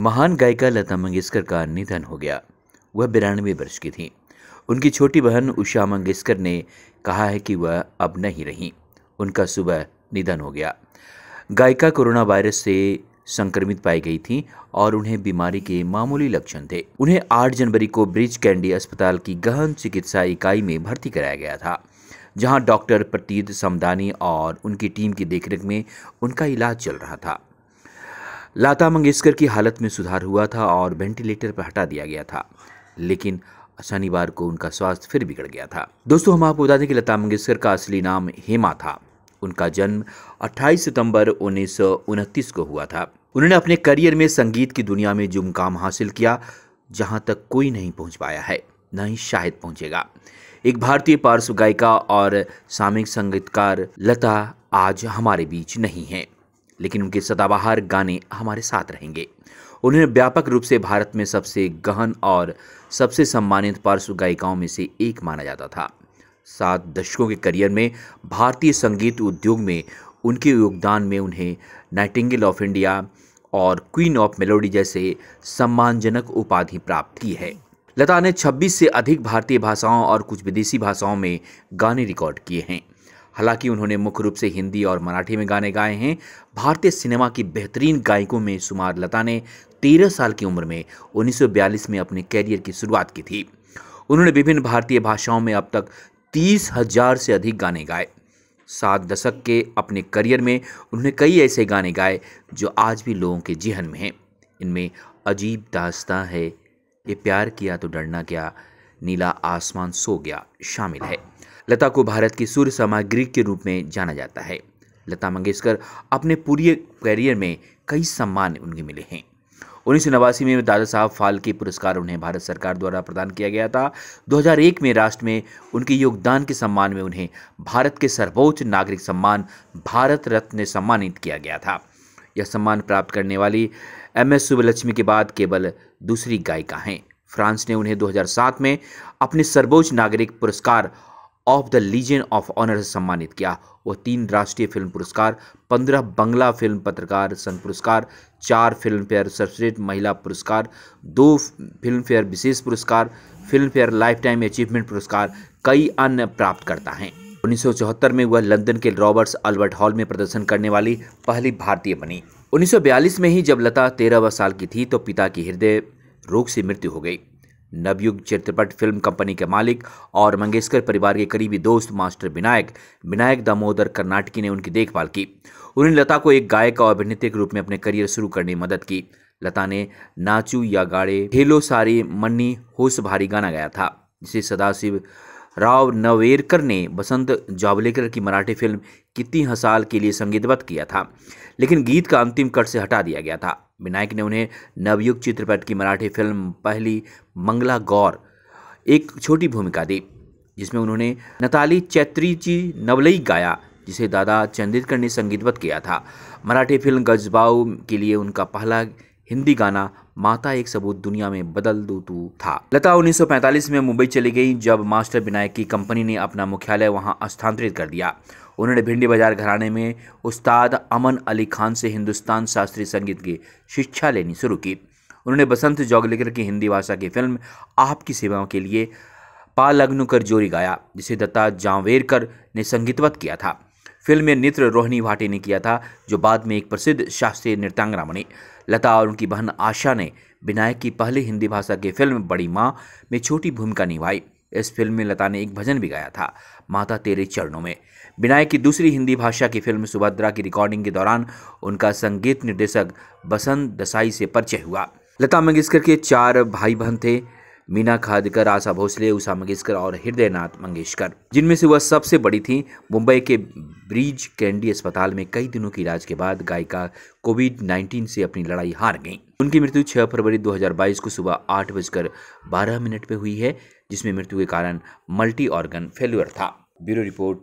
महान गायिका लता मंगेशकर का निधन हो गया। वह बिरानवे वर्ष की थी। उनकी छोटी बहन उषा मंगेशकर ने कहा है कि वह अब नहीं रही। उनका सुबह निधन हो गया। गायिका कोरोना वायरस से संक्रमित पाई गई थी और उन्हें बीमारी के मामूली लक्षण थे। उन्हें 8 जनवरी को ब्रिज कैंडी अस्पताल की गहन चिकित्सा इकाई में भर्ती कराया गया था, जहाँ डॉक्टर प्रतीत समदानी और उनकी टीम की देखरेख में उनका इलाज चल रहा था। लता मंगेशकर की हालत में सुधार हुआ था और वेंटिलेटर पर हटा दिया गया था, लेकिन शनिवार को उनका स्वास्थ्य फिर बिगड़ गया था। दोस्तों, हम आपको बता दें कि लता मंगेशकर का असली नाम हेमा था। उनका जन्म 28 सितंबर उन्नीस सौ उनतीस को हुआ था। उन्होंने अपने करियर में संगीत की दुनिया में जो मुकाम हासिल किया, जहाँ तक कोई नहीं पहुँच पाया है, न ही शायद पहुंचेगा। एक भारतीय पार्श्व गायिका और सामयिक संगीतकार, लता आज हमारे बीच नहीं है। लेकिन उनके सदाबहार गाने हमारे साथ रहेंगे। उन्हें व्यापक रूप से भारत में सबसे गहन और सबसे सम्मानित पार्श्व गायिकाओं में से एक माना जाता था। सात दशकों के करियर में भारतीय संगीत उद्योग में उनके योगदान में उन्हें नाइटिंगल ऑफ़ इंडिया और क्वीन ऑफ़ मेलोडी जैसे सम्मानजनक उपाधि प्राप्त की है। लता ने 26 से अधिक भारतीय भाषाओं और कुछ विदेशी भाषाओं में गाने रिकॉर्ड किए हैं। हालाँकि उन्होंने मुख्य रूप से हिंदी और मराठी में गाने गाए हैं। भारतीय सिनेमा की बेहतरीन गायकों में शुमार लता ने तेरह साल की उम्र में 1942 में अपने कैरियर की शुरुआत की थी। उन्होंने विभिन्न भारतीय भाषाओं में अब तक तीस हज़ार से अधिक गाने गाए। सात दशक के अपने करियर में उन्होंने कई ऐसे गाने गाए जो आज भी लोगों के जहन में हैं। इनमें अजीब दास्तां है, ये प्यार किया तो डरना क्या, नीला आसमान सो गया शामिल है। लता को भारत की सूर्य सामग्री के रूप में जाना जाता है। लता मंगेशकर अपने पूरे करियर में कई सम्मान उनके मिले हैं। उन्नीस सौ नवासी में दादा साहब फाल्के पुरस्कार उन्हें भारत सरकार द्वारा प्रदान किया गया था। 2001 में राष्ट्र में उनके योगदान के सम्मान में उन्हें भारत के सर्वोच्च नागरिक सम्मान, भारत रत्न सम्मानित किया गया था। यह सम्मान प्राप्त करने वाली एम एस सुबलक्ष्मी के बाद केवल दूसरी गायिका हैं। फ्रांस ने उन्हें 2007 में अपने सर्वोच्च नागरिक पुरस्कार of the legion of honour से सम्मानित किया। वो तीन राष्ट्रीय फ़िल्म पुरस्कार, पंद्रह बंगला फ़िल्म पत्रकार संघ पुरस्कार, चार फ़िल्म फेयर सर्वश्रेष्ठ महिला पुरस्कार, दो फ़िल्म फेयर विशेष पुरस्कार Filmfare lifetime achievement पुरस्कार, कई अन्य प्राप्त करता है। उन्नीस सौ चौहत्तर में वह लंदन के रॉबर्ट्स अल्बर्ट हॉल में प्रदर्शन करने वाली पहली भारतीय बनी। 1942 में ही जब लता तेरह साल की थी तो पिता की हृदय रोग से मृत्यु हो गई। नवयुग चित्रपट फ़िल्म कंपनी के मालिक और मंगेशकर परिवार के करीबी दोस्त मास्टर विनायक। विनायक दामोदर कर्नाटकी ने उनकी देखभाल की। उन्होंने लता को एक गायक और अभिनेत्री के रूप में अपने करियर शुरू करने में मदद की। लता ने नाचू या गाड़े, हेलो सारी, मन्नी, होश भारी गाना गाया था, जिसे सदाशिव राव नवेरकर ने बसंत जावलेकर की मराठी फ़िल्म कितनी हसाल के लिए संगीतबद्ध किया था, लेकिन गीत का अंतिम कट से हटा दिया गया था। विनायक ने उन्हें नवयुग चित्रपट की मराठी फ़िल्म पहली मंगला गौर एक छोटी भूमिका दी, जिसमें उन्होंने नताली चैत्रीची नवलई गाया, जिसे दादा चंदितकर ने संगीतबद्ध किया था। मराठी फ़िल्म गजबाऊ के लिए उनका पहला हिंदी गाना, माता एक सबूत दुनिया में बदल दो तू था। लता 1945 में मुंबई चली गई, जब मास्टर विनायक की कंपनी ने अपना मुख्यालय वहाँ स्थानांतरित कर दिया। उन्होंने भिंडी बाज़ार घराने में उस्ताद अमन अली खान से हिंदुस्तान शास्त्रीय संगीत की शिक्षा लेनी शुरू की। उन्होंने बसंत जौगलेकर की हिंदी भाषा की फ़िल्म आपकी सेवाओं के लिए पा लग्न कर जोरी गाया, जिसे दत्ता जावेरकर ने संगीतवत किया था। फ़िल्म में नृत्य रोहिणी भाटी ने किया था, जो बाद में एक प्रसिद्ध शास्त्रीय नृत्यांगना बनी लता और उनकी बहन आशा ने विनायक की पहली हिंदी भाषा की फ़िल्म बड़ी माँ में छोटी भूमिका निभाई। इस फ़िल्म में लता ने एक भजन भी गाया था, माता तेरे चरणों में। विनायक की दूसरी हिंदी भाषा की फ़िल्म सुभद्रा की रिकॉर्डिंग के दौरान उनका संगीत निर्देशक बसंत दसाई से परिचय हुआ। लता मंगेशकर के चार भाई बहन थे मीना खादकर आशा भोसले, उषा मंगेशकर और हृदयनाथ मंगेशकर, जिनमें से वह सबसे बड़ी थी। मुंबई के ब्रिज कैंडी अस्पताल में कई दिनों के इलाज के बाद गायिका कोविड 19 से अपनी लड़ाई हार गई। उनकी मृत्यु 6 फरवरी 2022 को सुबह आठ बजकर बारह मिनट पर हुई है, जिसमें मृत्यु के कारण मल्टी ऑर्गन फेल्यूर था। Bureau report.